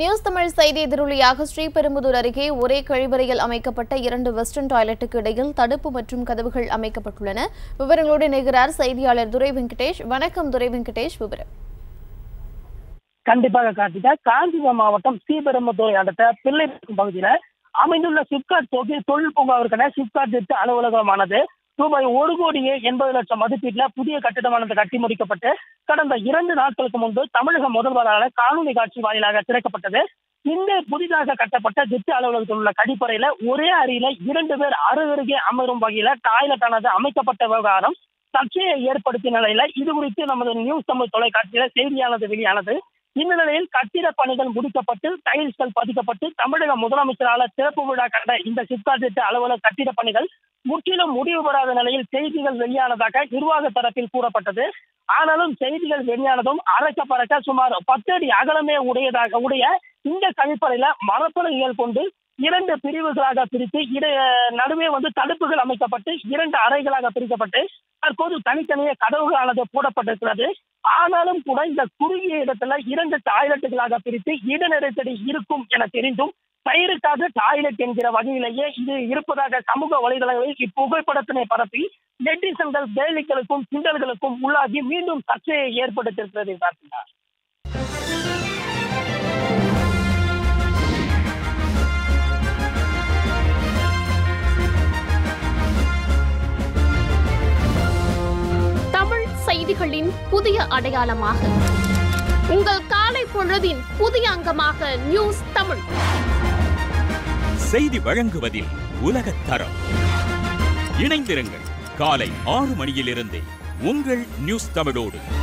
News Tamil செய்தி எதிரொலியாக ஸ்ரீபெரும்புதூர் அருகே ஒரே கழிவறையில் அமைக்கப்பட்ட இரண்டு வெஸ்டர்ன் டாய்லெட்டுக்கு இடையில் தடுப்பு மற்றும் கதவுகள் அமைக்கப்பட்டுள்ளன. விவரங்களோடு இணைகிறார் செய்தியாளர் துரை வெங்கடேஷ். வணக்கம் துரை வெங்கடேஷ் விவரம். கண்டிப்பாக கார்த்திகா காஞ்சிபுரம் மாவட்டம் ஸ்ரீபெரும்புதூர் அடுத்த பிள்ளை பகுதியில அமைந்துள்ள சிப்காட் தொழில் பூங்காவிற்கான சிப்காட் திட்ட அலுவலகமானது. ரூபாய் ஒரு கோடியே எண்பது லட்சம் மதிப்பீட்டில் புதிய கட்டிடமானது கட்டி முடிக்கப்பட்டு கடந்த இரண்டு நாட்களுக்கு முன்பு தமிழக முதல்வரால் காணொலி காட்சி வாயிலாக திறக்கப்பட்டது. இந்த புதிதாக கட்டப்பட்ட திட்ட அலுவலகத்தில் உள்ள கடிப்பறையில ஒரே அறையில இரண்டு பேர் அருகருகே அமரும் வகையில டாய்லெட் ஆனது அமைக்கப்பட்ட விவகாரம் சர்ச்சையை ஏற்படுத்திய நிலையில இது குறித்து நமது நியூஸ் தமிழ் தொலைக்காட்சியில செய்தியானது வெளியானது. இந்த நிலையில் கட்டிட பணிகள் முடிக்கப்பட்டு டைல்ஸ்கள் பதிக்கப்பட்டு தமிழக முதலமைச்சரால திறப்பு விழா கண்ட இந்த சிப்காட் திட்ட அலுவலக கட்டிட பணிகள் முற்றிலும் முடிவு பெறாத நிலையில் செய்திகள் வெளியானதாக நிர்வாக தரப்பில் கூறப்பட்டது. ஆனாலும் செய்திகள் வெளியானதும் அரைக்க பறக்க சுமார் பத்து அடி அகலமே உடையதாக உடைய இந்த கழிப்பறையில மரப்பலகைகள் கொண்டு இரண்டு பிரிவுகளாக பிரித்து இட நடுவே வந்து தடுப்புகள் அமைக்கப்பட்டு இரண்டு அறைகளாக பிரிக்கப்பட்டு தற்போது தனித்தனியே கதவுகளானது போடப்பட்டிருக்கிறது. ஆனாலும் கூட இந்த குறுகிய இடத்துல இரண்டு டாய்லெட்டுகளாக பிரித்து இட நெருக்கடி இருக்கும் என தெரிந்தும் பெயருக்காக டாய்லெட் என்கிற வகையிலேயே இது இருப்பதாக சமூக வலைதளங்களில் இப்புகைப்படத்தினை பரப்பி நெட்டிசன்கள் கேலிகளுக்கும் கிண்டல்களுக்கும் உள்ளாகி மீண்டும் சர்ச்சையை ஏற்படுத்தியிருக்கிறது கார்த்திகா தமிழ் செய்திகளின் புதிய அடையாளமாக உங்கள் காலை பொழுதின் புதிய அங்கமாக நியூஸ் தமிழ். செய்தி வழங்குவதில் உலகத்தரம் இணைந்திருங்கள். காலை ஆறு மணியிலிருந்தே உங்கள் நியூஸ் தமிழோடு.